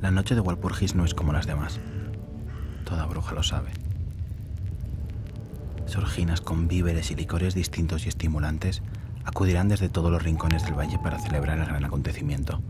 La noche de Walpurgis no es como las demás. Toda bruja lo sabe. Sorginas con víveres y licores distintos y estimulantes acudirán desde todos los rincones del valle para celebrar el gran acontecimiento.